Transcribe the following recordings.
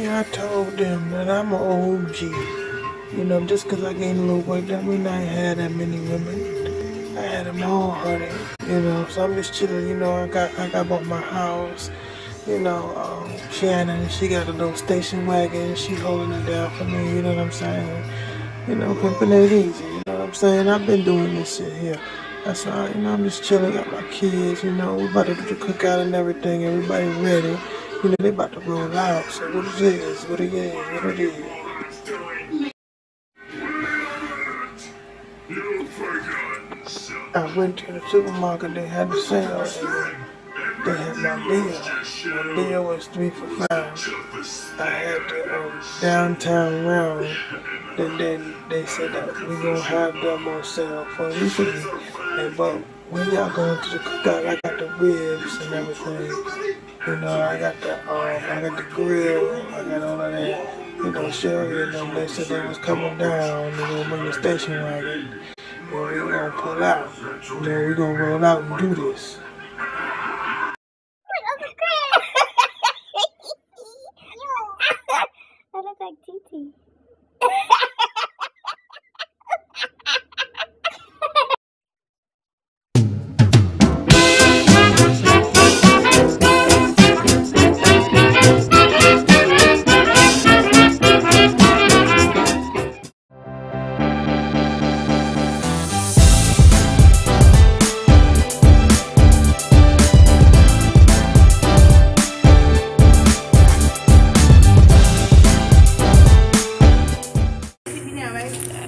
Yeah, I told them that I'm an OG. You know, just 'cause I gained a little weight, that mean I ain't had that many women. I had them all, honey. You know, so I'm just chilling. You know, I got I got bought my house. You know, um, Shannon, she got a little station wagon. She holding it down for me. You know what I'm saying? You know, pimping it easy. You know what I'm saying? I've been doing this shit here. That's all. You know, I'm just chilling. Got my kids. You know, we about to do the cookout and everything. Everybody ready. You know, they about to roll out. I went to the supermarket, they had the sale, they had my deal. My deal was three for five. I had the um, downtown round, and then they said that we gonna have them on sale for recently. And but when y'all going to the cookout, I got the ribs and everything. You know, I got the um, I got the grill, I got all of that. You know, Sherry and them, they said they was coming down, they gonna bring the station wagon. And we gonna pull out. Then we gonna roll out and do this.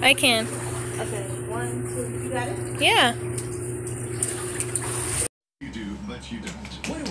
I can. Okay, one, two, you got it? Yeah. You do, but you don't.